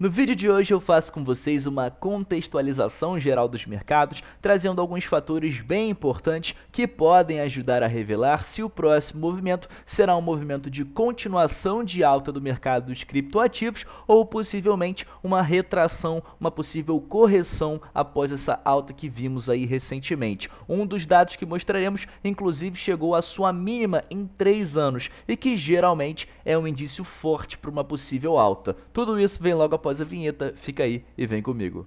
No vídeo de hoje eu faço com vocês uma contextualização geral dos mercados, trazendo alguns fatores bem importantes que podem ajudar a revelar se o próximo movimento será um movimento de continuação de alta do mercado dos criptoativos ou possivelmente uma retração, uma possível correção após essa alta que vimos aí recentemente. Um dos dados que mostraremos, inclusive, chegou à sua mínima em 3 anos e que geralmente é um indício forte para uma possível alta. Tudo isso vem logo após após a vinheta, fica aí e vem comigo.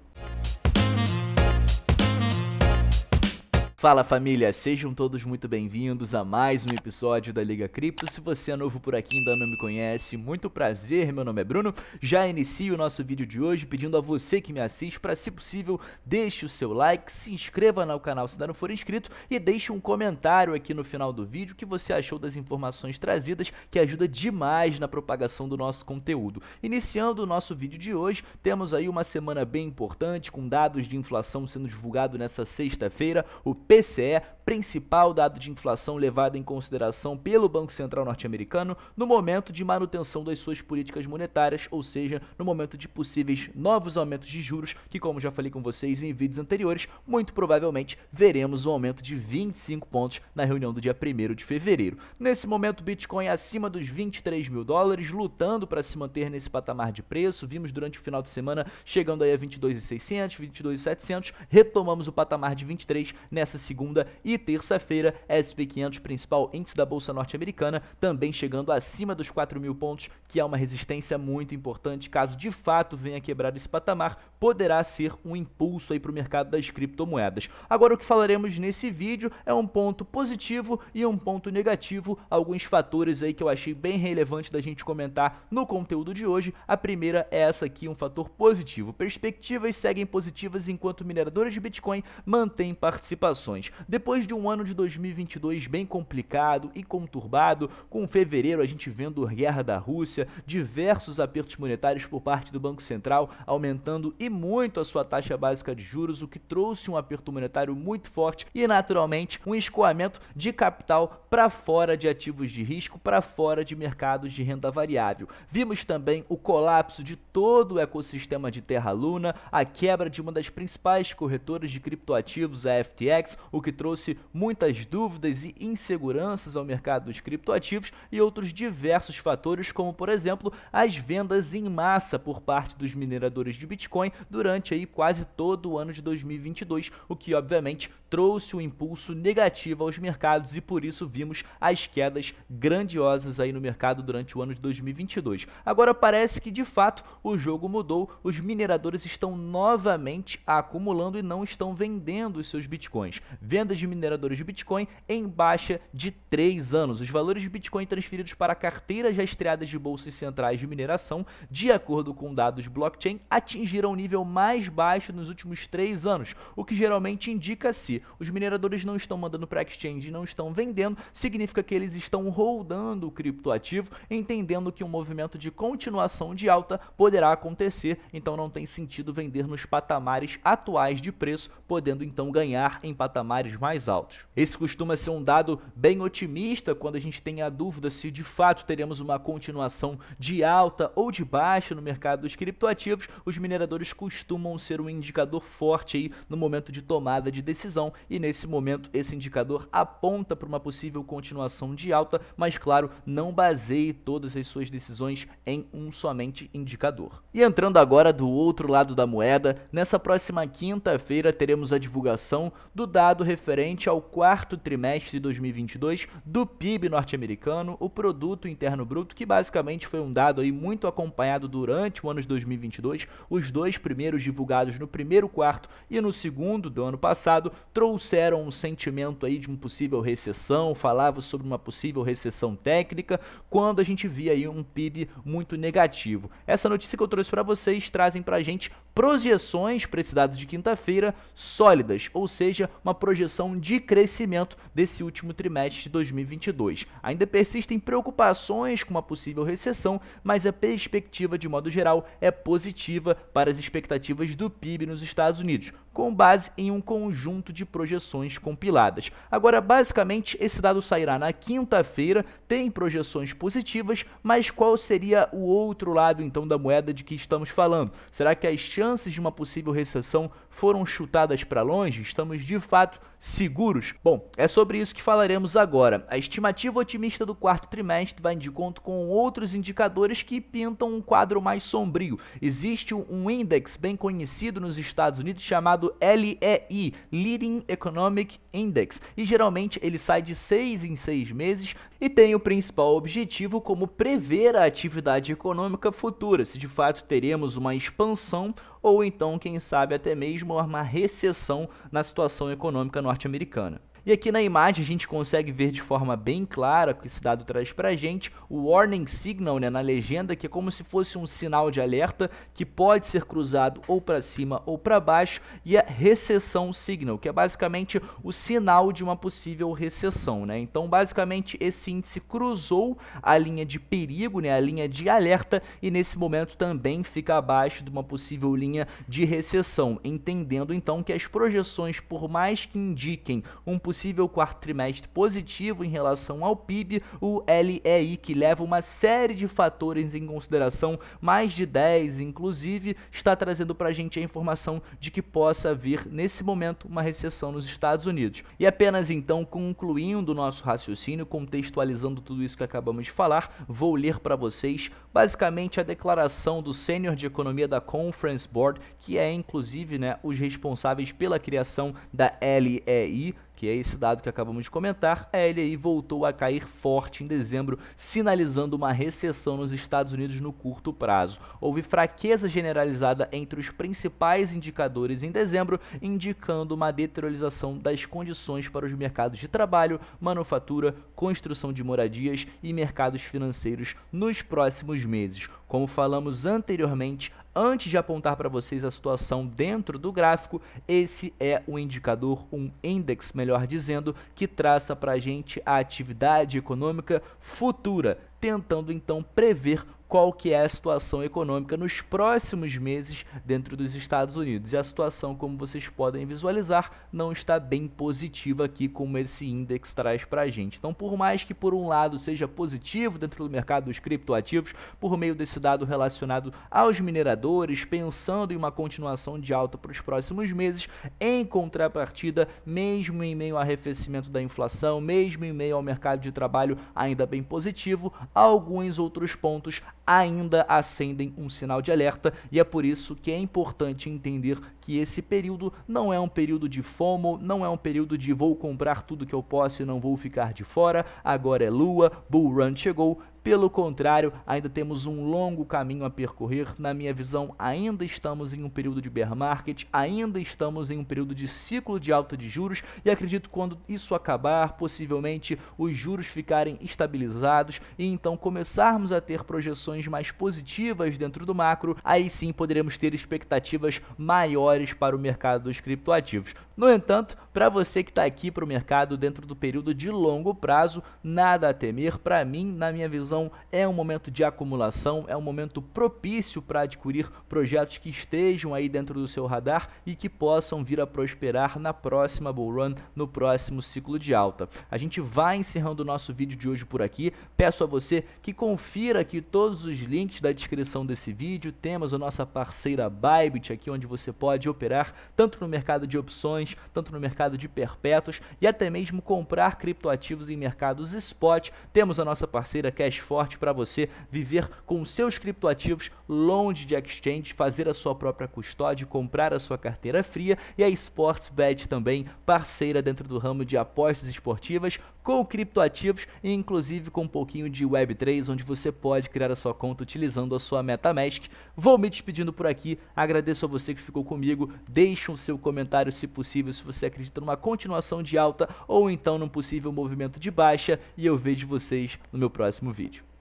Fala família, sejam todos muito bem-vindos a mais um episódio da Liga Cripto. Se você é novo por aqui e ainda não me conhece, muito prazer, meu nome é Bruno. Já inicio o nosso vídeo de hoje pedindo a você que me assiste para, se possível, deixe o seu like, se inscreva no canal se ainda não for inscrito e deixe um comentário aqui no final do vídeo que você achou das informações trazidas, que ajuda demais na propagação do nosso conteúdo. Iniciando o nosso vídeo de hoje, temos aí uma semana bem importante com dados de inflação sendo divulgado nessa sexta-feira, o PCE, principal dado de inflação levado em consideração pelo Banco Central norte-americano no momento de manutenção das suas políticas monetárias, ou seja, no momento de possíveis novos aumentos de juros, que como já falei com vocês em vídeos anteriores, muito provavelmente veremos um aumento de 25 pontos na reunião do dia 1 de fevereiro. Nesse momento, o Bitcoin acima dos 23 mil dólares, lutando para se manter nesse patamar de preço. Vimos durante o final de semana chegando aí a 22.600, 22.700, retomamos o patamar de 23 nessa segunda e terça-feira, SP500, principal índice da Bolsa Norte-Americana, também chegando acima dos 4 mil pontos, que é uma resistência muito importante. Caso de fato venha quebrar esse patamar, poderá ser um impulso aí para o mercado das criptomoedas. Agora, o que falaremos nesse vídeo é um ponto positivo e um ponto negativo, alguns fatores aí que eu achei bem relevante da gente comentar no conteúdo de hoje. A primeira é essa aqui, um fator positivo. Perspectivas seguem positivas enquanto mineradores de Bitcoin mantêm participações depois de um ano de 2022 bem complicado e conturbado, com fevereiro a gente vendo guerra da Rússia, diversos apertos monetários por parte do Banco Central, aumentando e muito a sua taxa básica de juros, o que trouxe um aperto monetário muito forte e, naturalmente, um escoamento de capital para fora de ativos de risco, para fora de mercados de renda variável. Vimos também o colapso de todo o ecossistema de Terra Luna, a quebra de uma das principais corretoras de criptoativos, a FTX, o que trouxe muitas dúvidas e inseguranças ao mercado dos criptoativos e outros diversos fatores, como por exemplo as vendas em massa por parte dos mineradores de Bitcoin durante aí quase todo o ano de 2022, o que obviamente trouxe um impulso negativo aos mercados e por isso vimos as quedas grandiosas aí no mercado durante o ano de 2022. Agora parece que de fato o jogo mudou, os mineradores estão novamente acumulando e não estão vendendo os seus bitcoins vendas de mineradores de Bitcoin em baixa de 3 anos. Os valores de Bitcoin transferidos para carteiras rastreadas de bolsas centrais de mineração, de acordo com dados blockchain, atingiram o nível mais baixo nos últimos 3 anos, o que geralmente indica se os mineradores não estão mandando para exchange e não estão vendendo, significa que eles estão holdando o criptoativo, entendendo que um movimento de continuação de alta poderá acontecer, então não tem sentido vender nos patamares atuais de preço, podendo então ganhar em patamares patamares mais altos. Esse costuma ser um dado bem otimista quando a gente tem a dúvida se de fato teremos uma continuação de alta ou de baixa no mercado dos criptoativos. Os mineradores costumam ser um indicador forte aí no momento de tomada de decisão e nesse momento esse indicador aponta para uma possível continuação de alta, mas claro, não baseie todas as suas decisões em um somente indicador. E entrando agora do outro lado da moeda, nessa próxima quinta-feira teremos a divulgação do dado dado referente ao quarto trimestre de 2022 do PIB norte-americano, o produto interno bruto, que basicamente foi um dado aí muito acompanhado durante o ano de 2022. Os dois primeiros divulgados no primeiro quarto e no segundo do ano passado trouxeram um sentimento aí de uma possível recessão, falava sobre uma possível recessão técnica, quando a gente via aí um PIB muito negativo. Essa notícia que eu trouxe para vocês trazem para a gente projeções para esse dado de quinta-feira sólidas, ou seja, uma projeção de crescimento desse último trimestre de 2022. Ainda persistem preocupações com uma possível recessão, mas a perspectiva de modo geral é positiva para as expectativas do PIB nos Estados Unidos. Com base em um conjunto de projeções compiladas. Agora, basicamente, esse dado sairá na quinta-feira, tem projeções positivas, mas qual seria o outro lado então da moeda de que estamos falando? Será que as chances de uma possível recessão foram chutadas para longe? Estamos de fato seguros? Bom, é sobre isso que falaremos agora. A estimativa otimista do quarto trimestre vai de conta com outros indicadores que pintam um quadro mais sombrio. Existe um índice bem conhecido nos Estados Unidos chamado LEI, Leading Economic Index, e geralmente ele sai de seis em seis meses e tem o principal objetivo como prever a atividade econômica futura, se de fato teremos uma expansão ou então, quem sabe, até mesmo uma recessão na situação econômica norte-americana. E aqui na imagem a gente consegue ver de forma bem clara que esse dado traz para a gente o warning signal né, na legenda, que é como se fosse um sinal de alerta que pode ser cruzado ou para cima ou para baixo, e a recessão signal, que é basicamente o sinal de uma possível recessão. Né? Então, basicamente, esse índice cruzou a linha de perigo, né, a linha de alerta, e nesse momento também fica abaixo de uma possível linha de recessão, entendendo então que as projeções, por mais que indiquem um possível possível quarto trimestre positivo em relação ao PIB, o LEI, que leva uma série de fatores em consideração, mais de 10 inclusive, está trazendo para a gente a informação de que possa vir nesse momento uma recessão nos Estados Unidos. E apenas então concluindo o nosso raciocínio, contextualizando tudo isso que acabamos de falar, vou ler para vocês basicamente a declaração do sênior de economia da Conference Board, que é inclusive né, os responsáveis pela criação da LEI, que é esse dado que acabamos de comentar, a LAI voltou a cair forte em dezembro, sinalizando uma recessão nos Estados Unidos no curto prazo. Houve fraqueza generalizada entre os principais indicadores em dezembro, indicando uma deteriorização das condições para os mercados de trabalho, manufatura, construção de moradias e mercados financeiros nos próximos meses. Como falamos anteriormente, Antes de apontar para vocês a situação dentro do gráfico, esse é o indicador, um index, melhor dizendo, que traça para a gente a atividade econômica futura, tentando então prever qual que é a situação econômica nos próximos meses dentro dos Estados Unidos. E a situação, como vocês podem visualizar, não está bem positiva aqui como esse índice traz para a gente. Então, por mais que por um lado seja positivo dentro do mercado dos criptoativos, por meio desse dado relacionado aos mineradores, pensando em uma continuação de alta para os próximos meses, em contrapartida, mesmo em meio ao arrefecimento da inflação, mesmo em meio ao mercado de trabalho ainda bem positivo, alguns outros pontos ainda acendem um sinal de alerta e é por isso que é importante entender que esse período não é um período de FOMO, não é um período de vou comprar tudo que eu posso e não vou ficar de fora, agora é lua, bull run chegou, pelo contrário, ainda temos um longo caminho a percorrer. Na minha visão, ainda estamos em um período de bear market, ainda estamos em um período de ciclo de alta de juros e acredito que quando isso acabar, possivelmente os juros ficarem estabilizados e então começarmos a ter projeções mais positivas dentro do macro, aí sim poderemos ter expectativas maiores para o mercado dos criptoativos. No entanto, para você que está aqui para o mercado dentro do período de longo prazo, nada a temer. Para mim, na minha visão, é um momento de acumulação, é um momento propício para adquirir projetos que estejam aí dentro do seu radar e que possam vir a prosperar na próxima bull run, no próximo ciclo de alta. A gente vai encerrando o nosso vídeo de hoje por aqui. Peço a você que confira aqui todos os links da descrição desse vídeo. Temos a nossa parceira Bybit aqui onde você pode operar tanto no mercado de opções, tanto no mercado de perpétuos e até mesmo comprar criptoativos em mercados spot. Temos a nossa parceira Cash forte para você viver com seus criptoativos longe de exchange, fazer a sua própria custódia, comprar a sua carteira fria. E a Sportsbet também, parceira dentro do ramo de apostas esportivas com criptoativos e inclusive com um pouquinho de Web3, onde você pode criar a sua conta utilizando a sua MetaMask. Vou me despedindo por aqui, agradeço a você que ficou comigo, deixe o seu comentário se possível se você acredita numa continuação de alta ou então num possível movimento de baixa e eu vejo vocês no meu próximo vídeo.